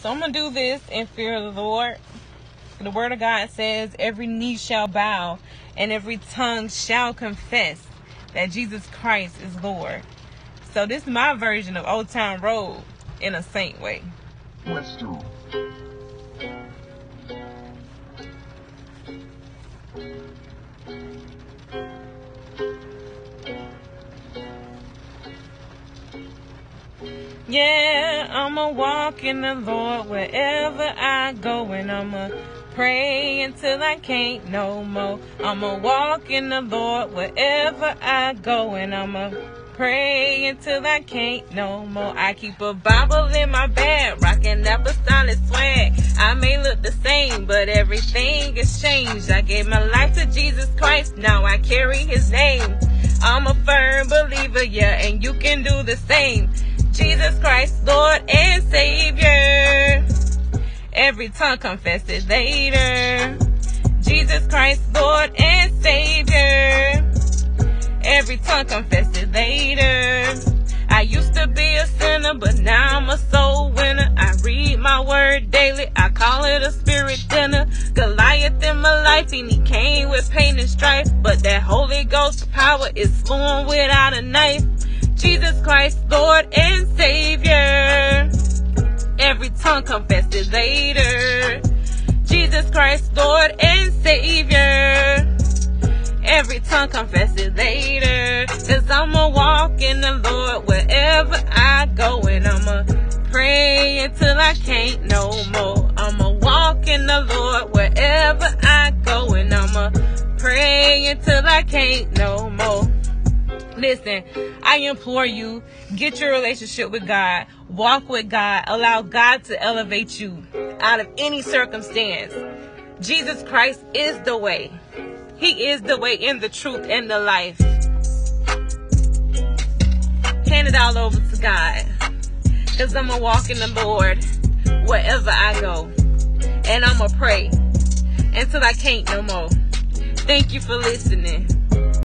So I'm going to do this in fear of the Lord. The word of God says, every knee shall bow and every tongue shall confess that Jesus Christ is Lord. So this is my version of Old Town Road in a saint way. Let's do. Yeah, I'ma walk in the Lord wherever I go, and I'ma pray until I can't no more. I'ma walk in the Lord wherever I go, and I'ma pray until I can't no more. I keep a Bible in my bag, rocking apostolic swag. I may look the same, but everything has changed. I gave my life to Jesus Christ, now I carry his name. I'm a firm believer, yeah, and you can do the same. Jesus Christ, Lord and Savior. Every tongue confess it later. Jesus Christ, Lord and Savior. Every tongue confess it later. I used to be a sinner, but now I'm a soul winner. I read my word daily. I call it a spirit dinner. Goliath in my life, and he came with pain and strife. But that Holy Ghost power is flowing without a knife. Christ, Lord and Savior. Every tongue confess it later. Jesus Christ, Lord and Savior. Every tongue confess it later. Cause I'ma walk in the Lord wherever I go. And I'ma pray until I can't no more. I'ma walk in the Lord wherever I go. And I'ma pray until I can't no more. Listen, I implore you, get your relationship with God, walk with God, allow God to elevate you out of any circumstance. Jesus Christ is the way. He is the way in the truth and the life. Hand it all over to God. Because I'm going to walk in the Lord wherever I go. And I'm going to pray until I can't no more. Thank you for listening.